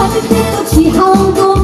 好几天都起好多。